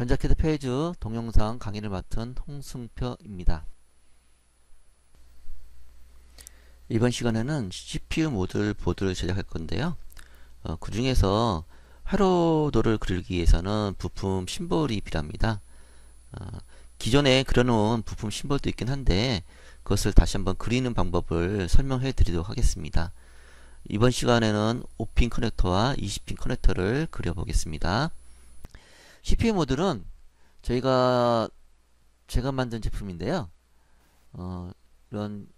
전자캐드 PADS 동영상 강의를 맡은 홍승표입니다. 이번 시간에는 CPU 모듈 보드를 제작할 건데요. 어, 그 중에서 회로도를 그리기 위해서는 부품 심볼이 필요합니다. 어, 기존에 그려놓은 부품 심볼도 있긴 한데 그것을 다시 한번 그리는 방법을 설명해 드리도록 하겠습니다. 이번 시간에는 5핀 커넥터와 20핀 커넥터를 그려보겠습니다. CPU 모듈은 저희가 제가 만든 제품인데요. 어, 이런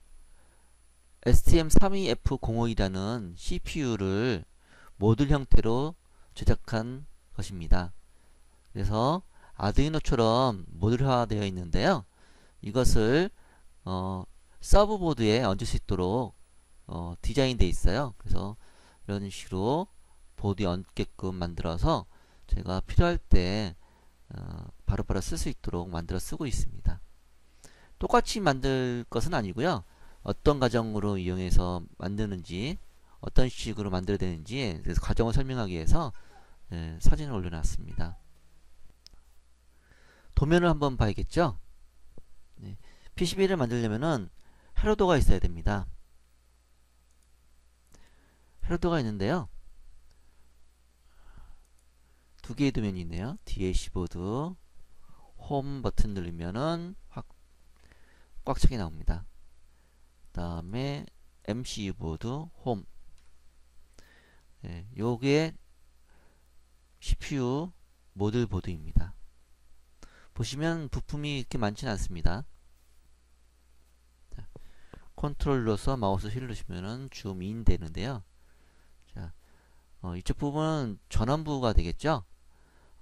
STM32F051이라는 CPU를 모듈 형태로 제작한 것입니다. 그래서 아두이노처럼 모듈화 되어 있는데요. 이것을 어, 서브보드에 얹을 수 있도록 어, 디자인되어 있어요. 그래서 이런 식으로 보드에 얹게끔 만들어서 제가 필요할 때 어, 바로바로 쓸 수 있도록 만들어 쓰고 있습니다. 똑같이 만들 것은 아니고요. 어떤 과정으로 이용해서 만드는지 어떤 식으로 만들어야 되는지 그래서 과정을 설명하기 위해서 예, 사진을 올려놨습니다. 도면을 한번 봐야겠죠? 네, PCB를 만들려면은 회로도가 있어야 됩니다. 회로도가 있는데요. 두 개의 도면이 있네요. DAC 보드 홈 버튼 누르면은 확 꽉 차게 나옵니다. 그 다음에 MCU 보드 홈 예, 요게 CPU 모듈 보드입니다. 보시면 부품이 이렇게 많지는 않습니다. 자, 컨트롤 눌러서 마우스 휠 누르시면은 줌인 되는데요. 자, 어, 이쪽 부분은 전원부가 되겠죠?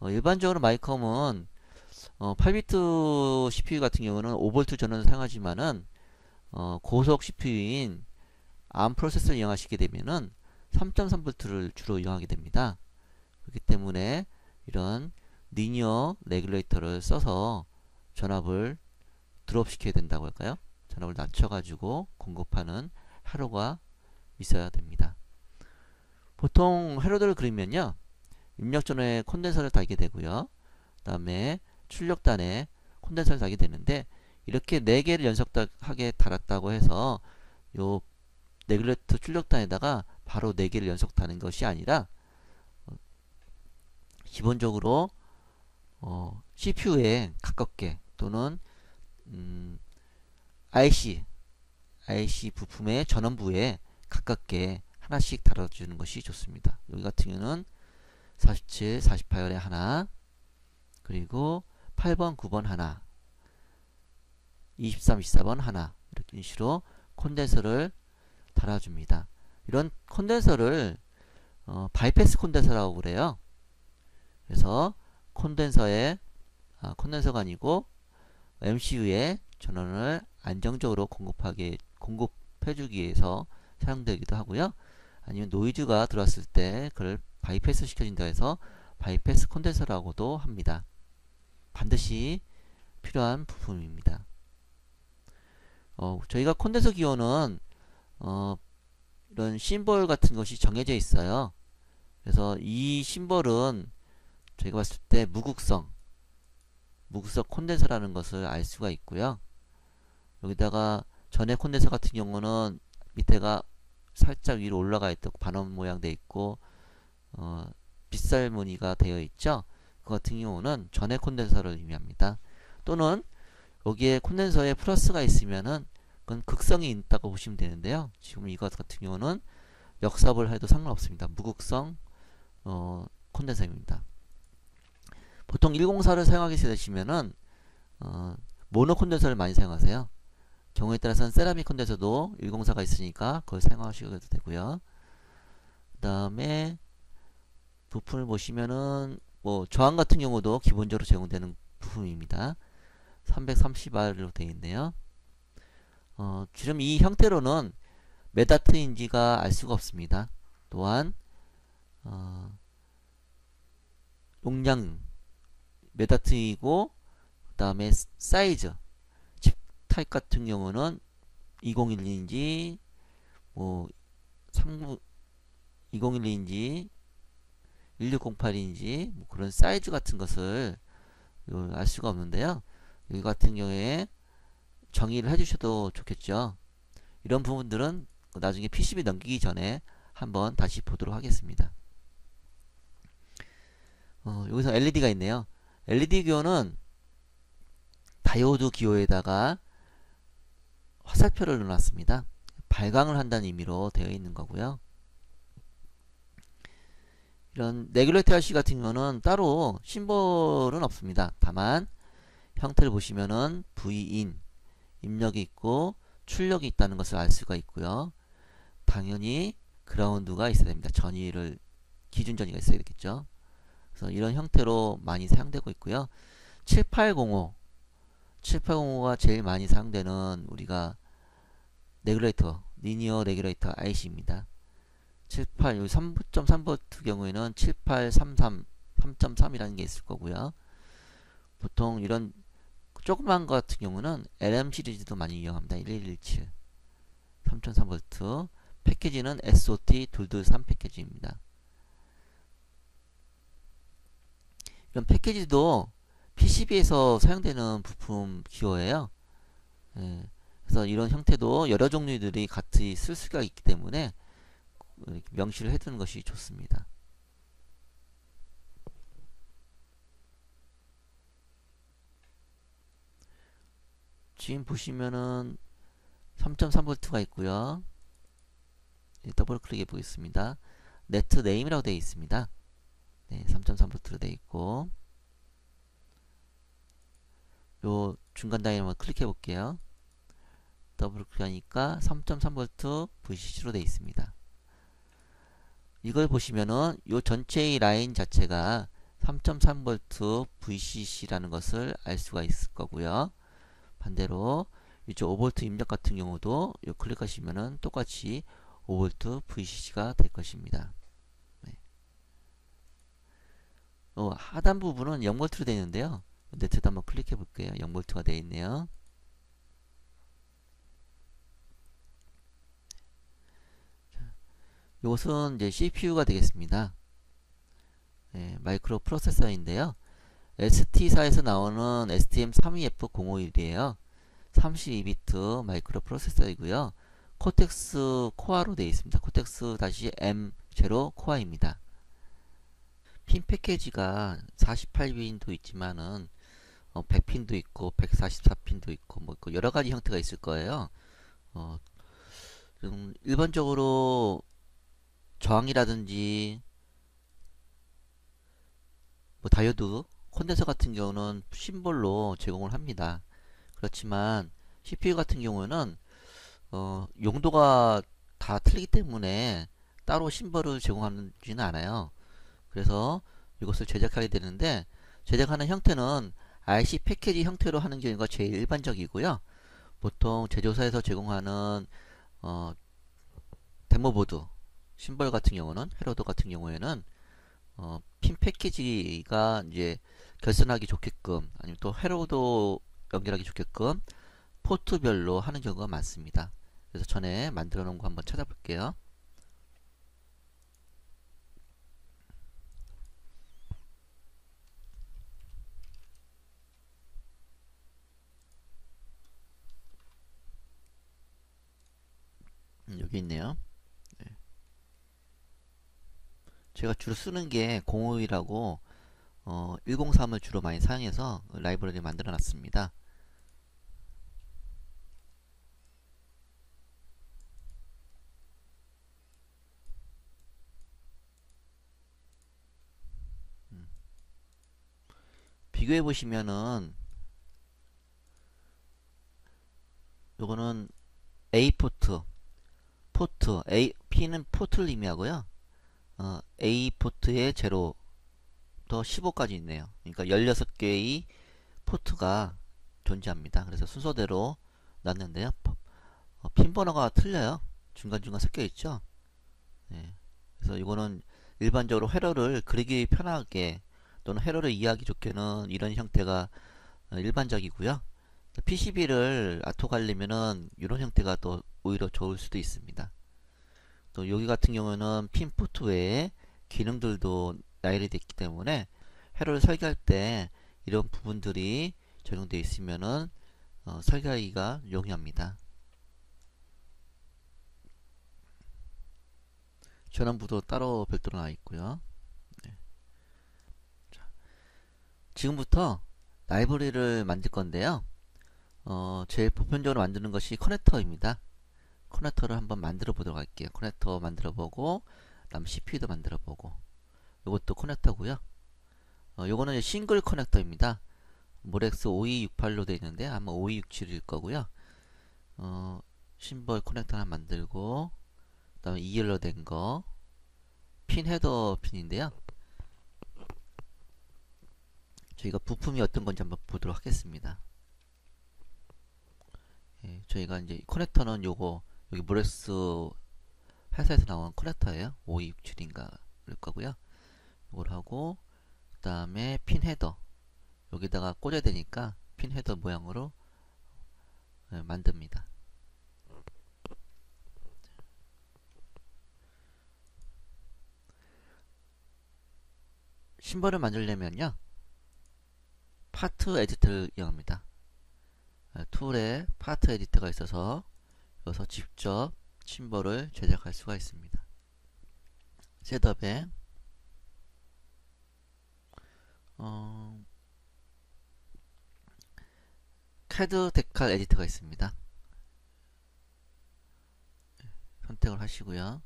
어, 일반적으로 마이컴은 어, 8비트 CPU 같은 경우는 5V 전원을 사용하지만은 어, 고속 CPU인 ARM 프로세서를 이용하시게 되면은 3.3V를 주로 이용하게 됩니다. 그렇기 때문에 이런 linear 레귤레이터를 써서 전압을 드롭시켜야 된다고 할까요? 전압을 낮춰가지고 공급하는 회로가 있어야 됩니다. 보통 회로들을 그리면요. 입력전에 콘덴서를 달게 되고요. 그 다음에 출력단에 콘덴서를 달게 되는데 이렇게 4개를 연속하게 달았다고 해서 요 레귤레이터 출력단에다가 바로 4개를 연속 다는 것이 아니라 어, 기본적으로 어, CPU에 가깝게 또는 음, IC IC 부품의 전원부에 가깝게 하나씩 달아주는 것이 좋습니다. 여기 같은 경우는 47, 48열에 하나 그리고 8번, 9번 하나 23, 24번 하나 이렇게 식으로 콘덴서를 달아줍니다. 이런 콘덴서를 어, 바이패스 콘덴서라고 그래요. 그래서 콘덴서에 아, 콘덴서가 아니고 MCU에 전원을 안정적으로 공급하게 공급해주기 위해서 사용되기도 하고요. 아니면 노이즈가 들어왔을 때 그걸 바이패스 시켜준다 해서 바이패스 콘덴서라고도 합니다. 반드시 필요한 부품입니다. 어, 저희가 콘덴서 기호는 어, 이런 심볼 같은 것이 정해져 있어요. 그래서 이 심볼은 저희가 봤을 때 무극성, 무극성 콘덴서라는 것을 알 수가 있고요. 여기다가 전에 콘덴서 같은 경우는 밑에가 살짝 위로 올라가 있고 반원 모양 돼 있고 어, 빗살 무늬가 되어 있죠. 그 같은 경우는 전해 콘덴서를 의미합니다. 또는 여기에 콘덴서에 플러스가 있으면은 그건 극성이 있다고 보시면 되는데요. 지금 이것 같은 경우는 역삽을 해도 상관없습니다. 무극성 어, 콘덴서입니다. 보통 104를 사용하게 되시면은 어, 모노 콘덴서를 많이 사용하세요. 경우에 따라서는 세라믹 콘덴서도 104가 있으니까 그걸 사용하셔도 되고요. 그 다음에 부품을 보시면은 뭐 저항 같은 경우도 기본적으로 제공되는 부품입니다. 330R로 되어 있네요. 어, 지금 이 형태로는 몇 와트인지가 알 수가 없습니다. 또한 어, 용량 몇 와트이고 그 다음에 사이즈 칩 타입 같은 경우는 2012인지 뭐 39, 2012인지 1608인지 뭐 그런 사이즈 같은 것을 알 수가 없는데요. 여기 같은 경우에 정의를 해주셔도 좋겠죠. 이런 부분들은 나중에 PCB 넘기기 전에 한번 다시 보도록 하겠습니다. 어, 여기서 LED가 있네요. LED 기호는 다이오드 기호에다가 화살표를 넣어놨습니다. 발광을 한다는 의미로 되어 있는 거고요. 이런 레귤레이터 IC 같은 경우는 따로 심볼은 없습니다. 다만 형태를 보시면은 V in 입력이 있고 출력이 있다는 것을 알 수가 있고요. 당연히 그라운드가 있어야 됩니다. 전위를 기준 전위가 있어야 되겠죠. 그래서 이런 형태로 많이 사용되고 있고요. 7805 7805가 제일 많이 사용되는 우리가 레귤레이터 linear 레귤레이터 IC입니다. 78 여기 3.3V 경우에는 7833 3.3이라는 게 있을 거고요. 보통 이런 조그만 것 같은 경우는 LM 시리즈도 많이 이용합니다. 1117 3.3V 패키지는 SOT 223 패키지입니다. 이런 패키지도 PCB에서 사용되는 부품 기호예요. 예, 그래서 이런 형태도 여러 종류들이 같이 쓸 수가 있기 때문에 명시를 해두는 것이 좋습니다. 지금 보시면은 3.3V가 있고요. 더블 클릭해 보겠습니다. net name이라고 되어 있습니다. 네, 3.3V로 되어 있고 요 중간 한번 클릭해 볼게요. 더블 클릭하니까 3.3V VCC로 되어 있습니다. 이걸 보시면은 요 전체의 라인 자체가 3.3V VCC라는 것을 알 수가 있을 거고요. 반대로 이쪽 5V 입력 같은 경우도 요 클릭하시면은 똑같이 5V VCC가 될 것입니다. 네. 어, 하단 부분은 0V로 되어 있는데요. 네트도 한번 클릭해 볼게요. 0V가 되어 있네요. 이것은 이제 CPU가 되겠습니다. 네, 마이크로 프로세서인데요. ST사에서 나오는 STM32F051이에요. 32비트 마이크로 프로세서이고요. Cortex 코어로 되어 있습니다. Cortex M0 코어입니다. 핀 패키지가 48핀도 있지만은 어, 100핀도 있고 144핀도 있고 뭐 여러 가지 형태가 있을 거예요. 어, 음, 일반적으로 저항이라든지 뭐 다이오드 콘덴서 같은 경우는 심볼로 제공을 합니다. 그렇지만 CPU 같은 경우는 어, 용도가 다 틀리기 때문에 따로 심볼을 제공하지는 않아요. 그래서 이것을 제작하게 되는데 제작하는 형태는 IC 패키지 형태로 하는 경우가 제일 일반적이고요. 보통 제조사에서 제공하는 어, demo board 심벌 같은 경우는 회로도 같은 경우에는 어, 핀 패키지가 이제 결선하기 좋게끔 아니면 또 헤로드 연결하기 좋게끔 포트별로 하는 경우가 많습니다. 그래서 전에 만들어 놓은 거 한번 찾아볼게요. 음, 여기 있네요. 제가 주로 쓰는 게 051하고 어, 103을 주로 많이 사용해서 라이브러리 만들어 놨습니다. 음. 비교해 보시면은 요거는 A 포트 포트 A P는 포트를 의미하고요. 어, A 포트에 제로부터 15까지 있네요. 그러니까 16개의 포트가 존재합니다. 그래서 순서대로 놨는데요. 어, 핀 번호가 틀려요. 중간중간 섞여 있죠. 네. 그래서 이거는 일반적으로 회로를 그리기 편하게 또는 회로를 이해하기 좋게는 이런 형태가 어, 일반적이고요. PCB를 아토가려면은 이런 형태가 또 오히려 좋을 수도 있습니다. 또 여기 같은 경우는 핀 포트 외에 기능들도 나열이 됐기 때문에 회로를 설계할 때 이런 부분들이 적용되어 있으면은 어, 설계하기가 용이합니다. 전원부도 따로 별도로 나와 있고요. 네. 자, 지금부터 라이브러리를 만들 건데요. 어, 제일 보편적으로 만드는 것이 커넥터입니다. 커넥터를 한번 만들어 보도록 할게요. 커넥터 만들어 보고 다음 CPU도 만들어 보고 이것도 커넥터고요. 어, 요거는 싱글 커넥터입니다. 모렉스 5268로 되어 있는데 아마 5267일 거고요. 어, 심벌 커넥터 하나 만들고 그 다음에 2열로 된 거 핀 헤더 핀인데요. 저희가 부품이 어떤 건지 한번 보도록 하겠습니다. 예, 저희가 이제 커넥터는 요거 여기 모렉스 회사에서 나온 커넥터예요. 5267인가 그럴 거고요. 이걸 하고 그 다음에 핀 헤더 여기다가 꽂아야 되니까 핀 헤더 모양으로 예, 만듭니다. 심벌을 만들려면요 part editor를 이용합니다. 예, tool에 part editor가 있어서 여기서 직접 심벌을 제작할 수가 있습니다. setup에 어, 캐드 데칼 에디터가 있습니다. 선택을 하시고요.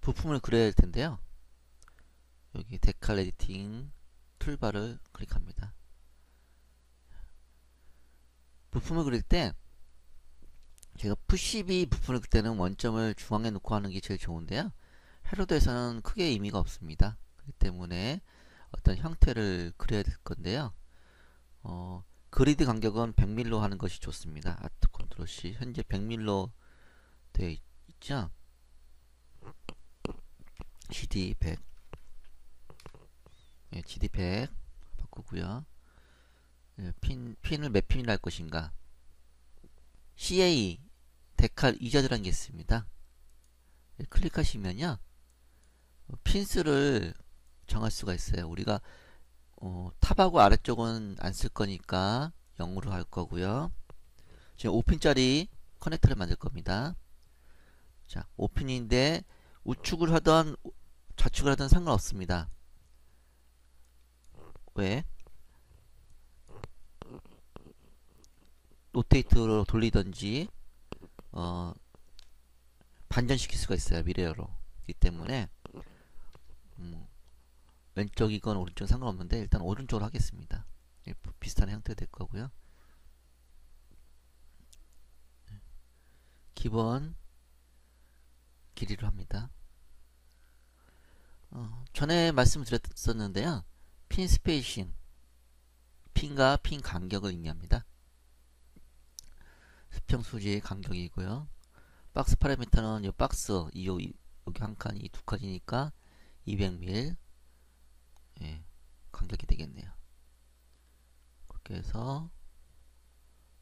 부품을 그려야 할 텐데요. 여기 데칼 에디팅 툴바를 클릭합니다. 부품을 그릴 때 제가 PCB 부품을 그릴 때는 원점을 중앙에 놓고 하는 게 제일 좋은데요. 헤로드에서는 크게 의미가 없습니다. 그렇기 때문에 어떤 형태를 그려야 될 건데요. 어, 그리드 간격은 100mm로 하는 것이 좋습니다. 아트 컨트롤 C 현재 100mm로 되어 있, 죠 GD 100 예, GD 100 바꾸고요. 예, 핀, 핀을 몇 핀이라 할 것인가 CA 데칼 이저드라는 게 있습니다. 예, 클릭하시면요. 어, 핀수를 정할 수가 있어요. 우리가 어, 탑하고 아래쪽은 안 쓸 거니까 0으로 할 거고요. 지금 5핀짜리 커넥터를 만들 겁니다. 자, 5핀인데 우측을 하던 좌측을 하던 상관없습니다. 왜? 로테이트로 돌리던지 어, 반전시킬 수가 있어요. 미래어로. 이 때문에 음, 왼쪽이건 오른쪽 상관없는데 일단 오른쪽으로 하겠습니다. 비슷한 형태 될 거고요. 기본 길이로 합니다. 어, 전에 말씀드렸었는데요. pin spacing 핀과 핀 간격을 의미합니다. 수평 수직의 간격이고요. box parameter는 이 박스 이 여기 한 칸, 이 두 칸이니까 200mm 예, 간격이 되겠네요. 그렇게 해서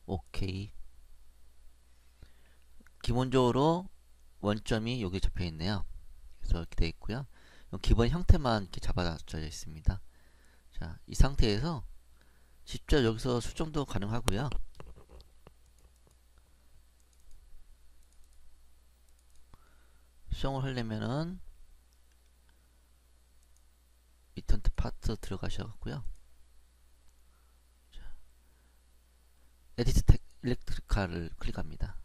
OK 기본적으로 원점이 여기 잡혀 있네요. 그래서 이렇게 되어 있고요. 기본 형태만 이렇게 잡아져 있습니다. 자, 이 상태에서 직접 여기서 수정도 가능하고요. 수정을 하려면은 return to part 들어가셔갖고요. edit electrical을 클릭합니다.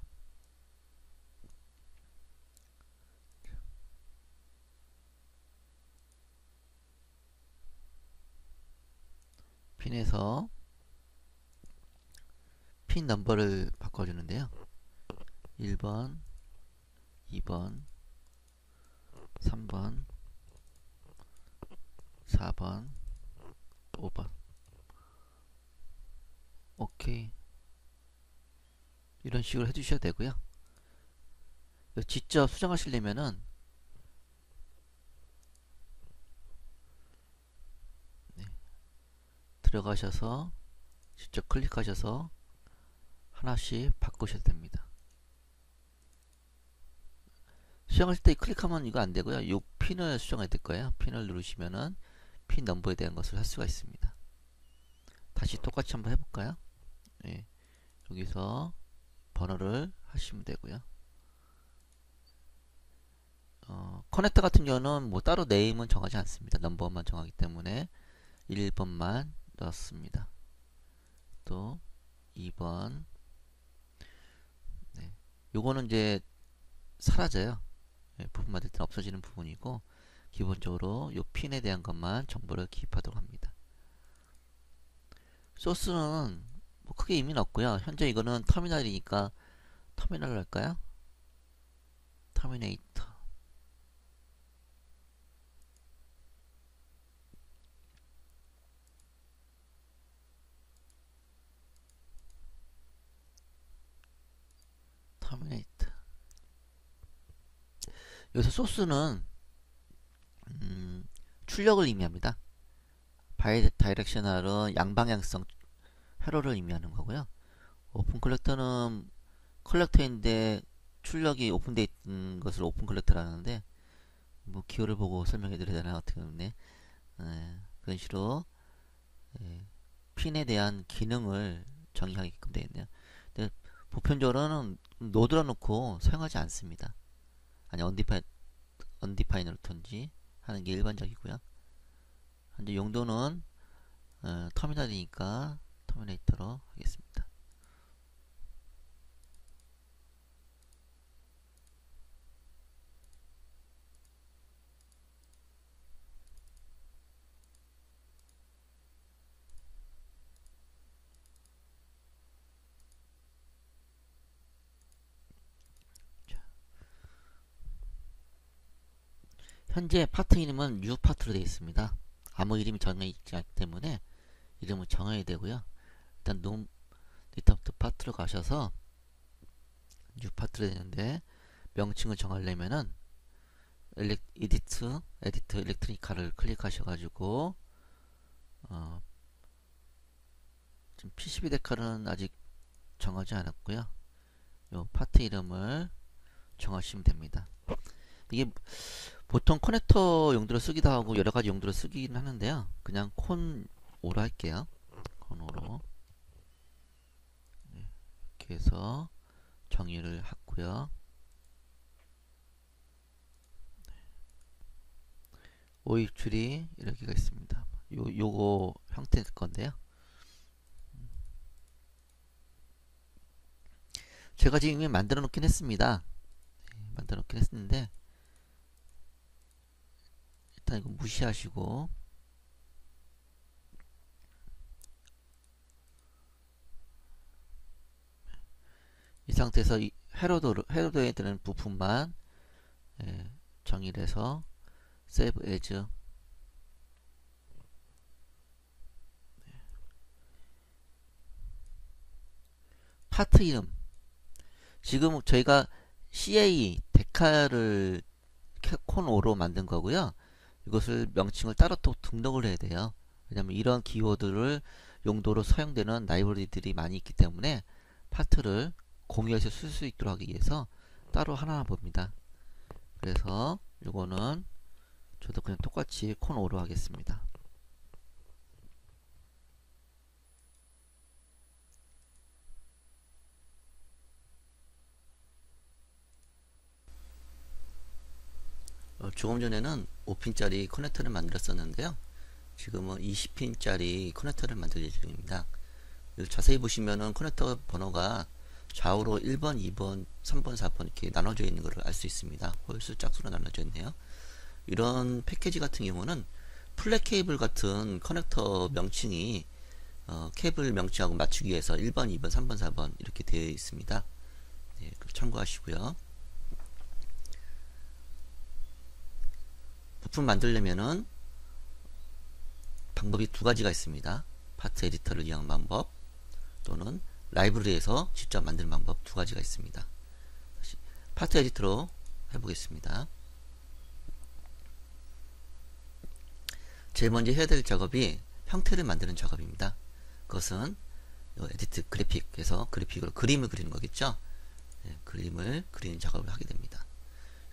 핀에서 핀 넘버를 바꿔주는데요. 1번, 2번, 3번, 4번, 5번. 오케이. 이런 식으로 해주셔야 되고요. 직접 수정하시려면은 네. 들어가셔서 직접 클릭하셔서 하나씩 바꾸셔야 됩니다. 수정할 때 클릭하면 이거 안 되고요. 요 핀을 수정해야 될 거예요. 핀을 누르시면은 핀 넘버에 대한 것을 할 수가 있습니다. 다시 똑같이 한번 해볼까요? 예, 여기서 번호를 하시면 되고요. 어, 커넥터 같은 경우는 뭐 따로 네임은 정하지 않습니다. 넘버만 정하기 때문에 1번만 넣었습니다. 또 2번 네. 요거는 이제 사라져요. 예, 부분 만들 때 없어지는 부분이고 기본적으로 요 핀에 대한 것만 정보를 기입하도록 합니다. 소스는 뭐 크게 의미는 없고요. 현재 이거는 터미널이니까 터미널로 할까요? terminator terminator 여기서 소스는 음, 출력을 의미합니다. bidirectional은 양방향성 회로를 의미하는 거고요. open collector는 컬렉터인데 출력이 오픈되어 있는 것을 open collector라 하는데 뭐 기호를 보고 설명해 드려야 되나 어떻게 보면 네, 그런 식으로 예, 핀에 대한 기능을 정의하게끔 되어 있네요. 근데 보편적으로는 노드라 놓고 사용하지 않습니다. 아니 undefined undefined로 던지 하는 게 일반적이고요. 현재 용도는 어, 터미널이니까 터미네이터로 하겠습니다. 현재 파트 이름은 new part로 되어 있습니다. 아무 이름이 정해 있지 않기 때문에 이름을 정해야 되고요. 일단 놈 return to part로 가셔서 new part로 되는데 명칭을 정하려면은 elec, edit, edit electrical을 클릭하셔가지고 어, 지금 PCB 데카는 아직 정하지 않았고요. 요 파트 이름을 정하시면 됩니다. 이게 보통 커넥터 용도로 쓰기도 하고 여러 가지 용도로 쓰긴 하는데요. 그냥 콘 5로 할게요. 콘 5로. 네, 이렇게 해서 정의를 했고요. 네. 오입줄이 이렇게가 있습니다. 요, 요거 형태 건데요. 제가 지금 만들어 놓긴 했습니다. 네, 만들어 놓긴 했는데 일단 이거 무시하시고. 이 상태에서 이 헤로도 헤로도에 드는 부품만 예, 정의를 해서 save as. 파트 이름. 지금 저희가 CA 데카를 콘 5로 만든 거고요. 이것을 명칭을 따로 또 등록을 해야 돼요. 왜냐면 이런 키워드를 용도로 사용되는 라이브러리들이 많이 있기 때문에 파트를 공유해서 쓸 수 있도록 하기 위해서 따로 하나 봅니다. 그래서 이거는 저도 그냥 똑같이 콘5로 하겠습니다. 어, 조금 전에는 5핀짜리 커넥터를 만들었었는데요. 지금은 20핀짜리 커넥터를 만들 예정입니다. 자세히 보시면은 커넥터 번호가 좌우로 1번, 2번, 3번, 4번 이렇게 나눠져 있는 것을 알 수 있습니다. 홀수 짝수로 나눠져 있네요. 이런 패키지 같은 경우는 flat 케이블 같은 커넥터 명칭이 어, 케이블 명칭하고 맞추기 위해서 1번, 2번, 3번, 4번 이렇게 되어 있습니다. 네, 참고하시고요. 부품 만들려면은 방법이 두 가지가 있습니다. 파트 에디터를 이용한 방법 또는 라이브러리에서 직접 만드는 방법 두 가지가 있습니다. 파트 에디터로 해보겠습니다. 제일 먼저 해야 될 작업이 형태를 만드는 작업입니다. 그것은 Edit Graphic에서 그래픽으로 그림을 그리는 거겠죠. 네, 그림을 그리는 작업을 하게 됩니다.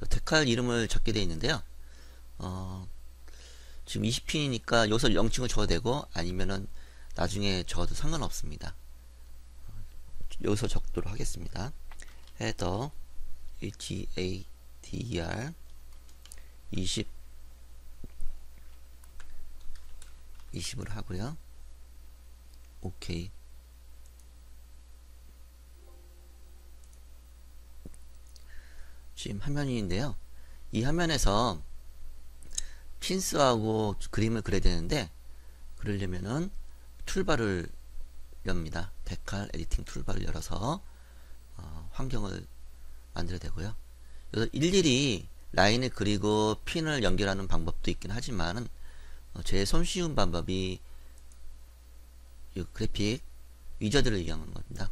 decal 이름을 적게 되어 있는데요. 지금 20핀이니까 여기서 0층을 줘도 되고 아니면은 나중에 줘도 상관없습니다. 여기서 적도록 하겠습니다. 헤더 HEADER 20 20으로 하고요. 오케이. 지금 화면인데요. 이 화면에서 pins하고 그림을 그려야 되는데 그러려면은 툴바를 엽니다. 데칼 에디팅 툴바를 열어서 어, 환경을 만들어야 되고요. 그래서 일일이 라인을 그리고 핀을 연결하는 방법도 있긴 하지만 어, 제 손쉬운 방법이 이 graphic wizard를 이용하는 겁니다.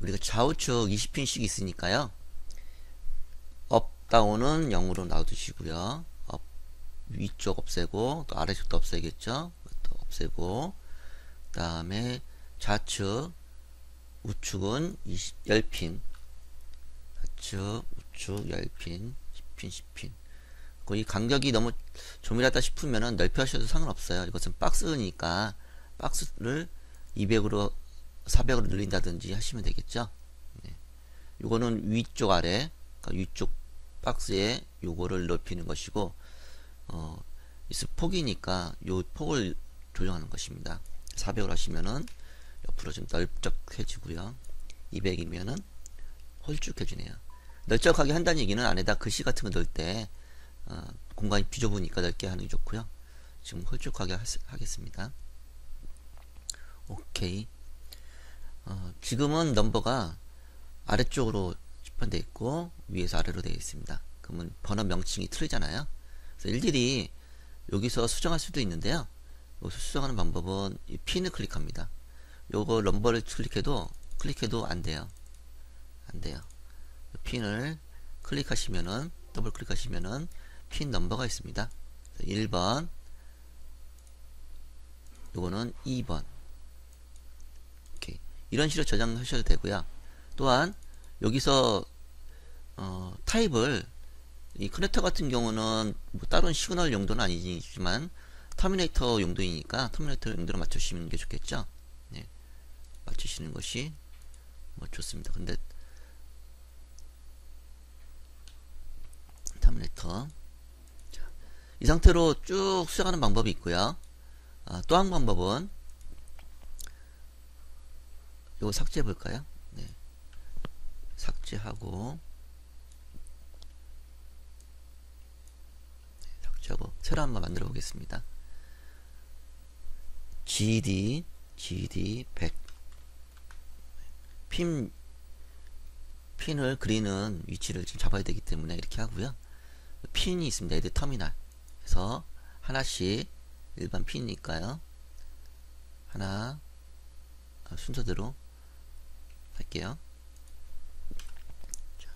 우리가 좌우측 20핀씩 있으니까요. up, down은 0으로 놔두시고요. up, 위쪽 없애고 또 아래쪽도 없애겠죠. 또 없애고 그 다음에 좌측 우측은 20, 10핀 좌측 우측 10핀 10핀 10핀 이 간격이 너무 조밀하다 싶으면 넓혀셔도 상관없어요. 이것은 박스니까 박스를 200으로 400으로 늘린다든지 하시면 되겠죠. 네. 이거는 위쪽 아래 그러니까 위쪽 박스에 요거를 넓히는 것이고 어, 이 폭이니까 요 폭을 조정하는 것입니다. 400으로 하시면은 옆으로 좀 넓적해지고요. 200이면은 홀쭉해지네요. 넓적하게 한다는 얘기는 안에다 글씨 같은 거 넣을 때 어, 공간이 비좁으니까 넓게 하는 게 좋고요. 지금 홀쭉하게 하, 하겠습니다. 오케이. 어, 지금은 넘버가 아래쪽으로 집판되어 있고 위에서 아래로 되어 있습니다. 그러면 번호 명칭이 틀리잖아요. 그래서 일일이 여기서 수정할 수도 있는데요. 여기서 수정하는 방법은 이 핀을 클릭합니다. 요거 넘버를 클릭해도 클릭해도 안 돼요. 안 돼요. 핀을 클릭하시면은 더블 클릭하시면은 핀 넘버가 있습니다. 1번 요거는 2번 이렇게 이런 식으로 저장하셔도 되고요. 또한 여기서 어, 타입을 이 커넥터 같은 경우는 뭐 다른 시그널 용도는 아니지만 터미네이터 용도이니까 터미네이터 용도로 맞추시는 게 좋겠죠. 네. 맞추시는 것이 뭐 좋습니다. 근데 터미네이터 자, 이 상태로 쭉 수정하는 방법이 있고요. 아, 또 한 방법은 이거 삭제해 볼까요? 네. 삭제하고 네, 삭제하고 새로 한번 만들어 보겠습니다. GD GD 100 핀, 핀을 그리는 위치를 지금 잡아야 되기 때문에 이렇게 하고요. 핀이 있습니다. 애드 터미널. 그래서 하나씩 일반 핀이니까요. 하나 아, 순서대로 할게요. 자,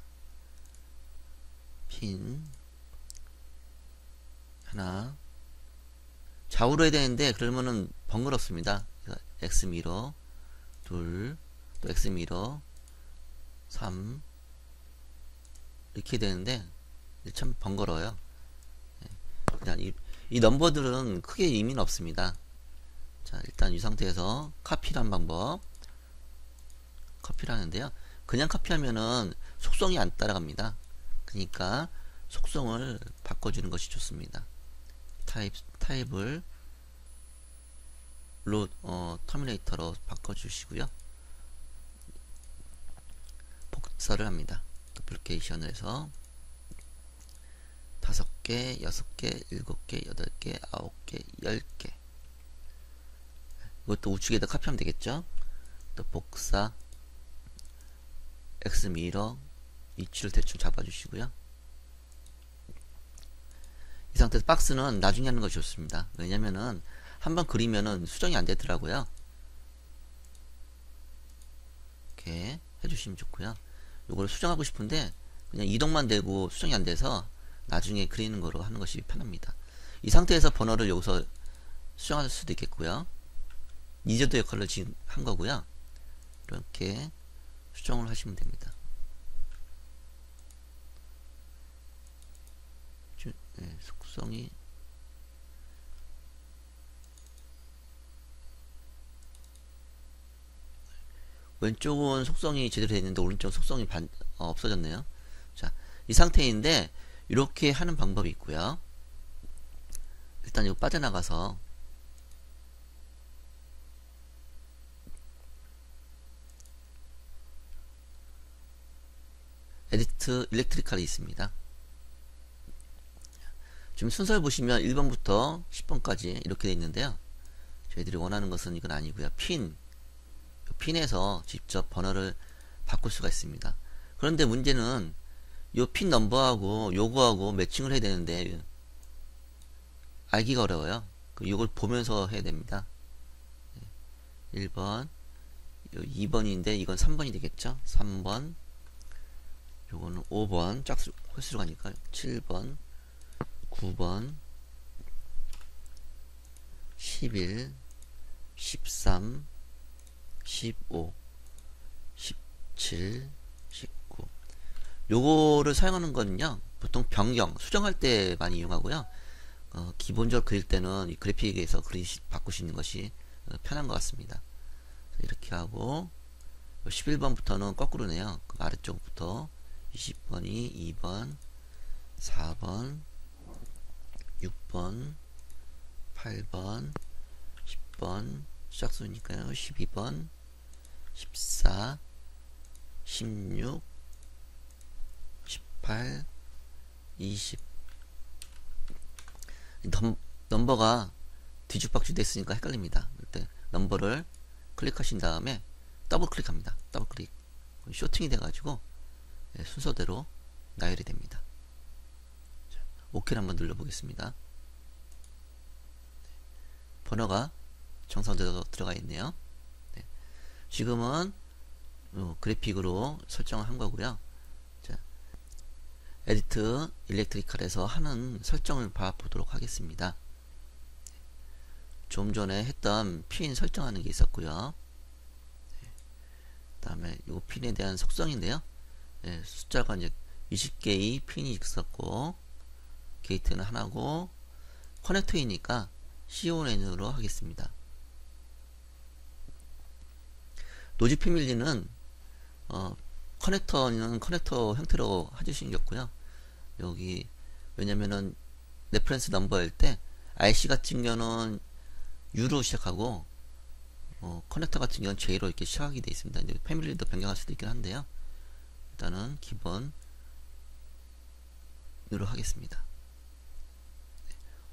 핀 하나 좌우로 해야 되는데 그러면은 번거롭습니다. X mirror 둘, 또 X mirror 3 이렇게 되는데 참 번거로워요. 그냥 이, 이 넘버들은 크게 의미는 없습니다. 자, 일단 이 상태에서 카피란 방법 카피를 하는데요. 그냥 카피하면은 속성이 안 따라갑니다. 그러니까 속성을 바꿔주는 것이 좋습니다. 타입, 타입을 로, 어, terminator로 바꿔주시고요. 복사를 합니다. duplication을 해서 다섯 개, 여섯 개, 일곱 개, 여덟 개, 아홉 개, 열 개. 이것도 우측에다 카피하면 되겠죠? 또 복사, X 미러, 위치를 대충 잡아주시고요. 이 상태에서 박스는 나중에 하는 것이 좋습니다. 왜냐면은 한번 그리면은 수정이 안 되더라고요. 이렇게 해주시면 좋고요. 이걸 수정하고 싶은데 그냥 이동만 되고 수정이 안 돼서 나중에 그리는 거로 하는 것이 편합니다. 이 상태에서 번호를 여기서 수정할 수도 있겠고요. 니저드 역할을 지금 한 거고요. 이렇게 수정을 하시면 됩니다. 네, 속성이 왼쪽은 속성이 제대로 되어 있는데 오른쪽 속성이 반, 어, 없어졌네요. 자, 이 상태인데 이렇게 하는 방법이 있고요. 일단 이거 빠져나가서 에디트 일렉트리칼이 있습니다. 지금 순서를 보시면 1번부터 10번까지 이렇게 되어 있는데요. 저희들이 원하는 것은 이건 아니고요. 핀, 핀에서 직접 번호를 바꿀 수가 있습니다. 그런데 문제는 이핀 넘버하고 요거하고 매칭을 해야 되는데 알기가 어려워요. 이걸 보면서 해야 됩니다. 1번, 2번인데 이건 3번이 되겠죠? 3번, 요거는 5번, 짝수, 홀수로 가니까 7번, 9번, 11, 13, 15, 17, 19. 요거를 사용하는 거는요, 보통 변경, 수정할 때 많이 이용하고요. 어, 기본적으로 그릴 때는 이 그래픽에서 그리 바꾸시는 것이 어, 편한 것 같습니다. 이렇게 하고 11번부터는 거꾸로네요. 그 아래쪽부터 20번이 2번, 4번, 6번, 8번, 10번, 짝수니까요. 12번, 14, 16, 18, 20. 넘, 넘버가 뒤죽박죽 됐으니까 헷갈립니다. 그때 넘버를 클릭하신 다음에 더블 클릭합니다. 더블 클릭. sorting이 돼가지고 예, 순서대로 나열이 됩니다. OK를 한번 눌러보겠습니다. 번호가 정상대로 들어가 있네요. 네. 지금은 어, 그래픽으로 설정을 한 거고요. 자, 에디트 일렉트리칼에서 하는 설정을 봐보도록 하겠습니다. 좀 전에 했던 핀 설정하는 게 있었고요. 네. 그 다음에 이 핀에 대한 속성인데요. 네, 숫자가 이제 20개의 핀이 있었고 게이트는 하나고 커넥터이니까 CON으로 하겠습니다. logic family는 어, 커넥터는 커넥터 형태로 해주신 게 없고요. 여기 왜냐면은 reference number일 때 RC 같은 경우는 U로 시작하고 어, 커넥터 같은 경우는 J로 이렇게 시작하게 되어 있습니다. 이제 패밀리도 변경할 수도 있긴 한데요. 일단은 기본 으로 하겠습니다.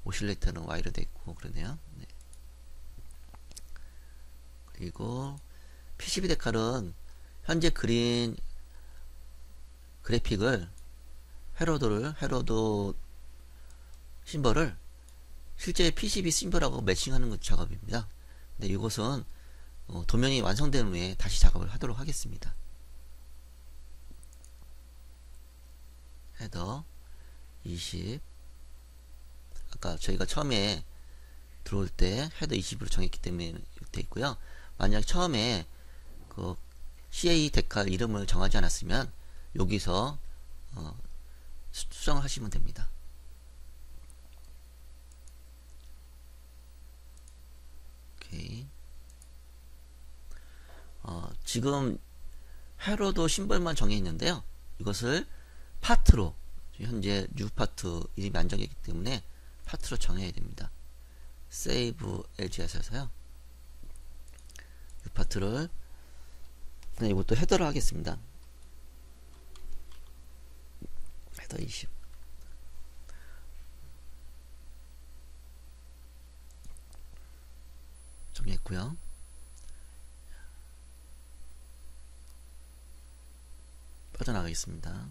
네. 오실레이터는 Y로 되어 있고 그러네요. 네. 그리고 PCB 데칼은 현재 그린 그래픽을 헤로도를 헤로도 심벌을 실제 PCB 심벌하고 매칭하는 것 작업입니다. 근데 이것은 어, 도면이 완성된 후에 다시 작업을 하도록 하겠습니다. 헤더 20 아까 저희가 처음에 들어올 때 헤더 20으로 정했기 때문에 이렇게 있고요. 만약 처음에 그 CA 데칼 이름을 정하지 않았으면 여기서 어, 수정하시면 됩니다. 오케이. 어, 지금 회로도 심벌만 정해 있는데요. 이것을 파트로 현재 new part 이름이 안 정했기 때문에 파트로 정해야 됩니다. Save As에서요. 이 파트를 네, 이것도 헤더를 하겠습니다. 헤더 20 정했고요. 빠져나가겠습니다.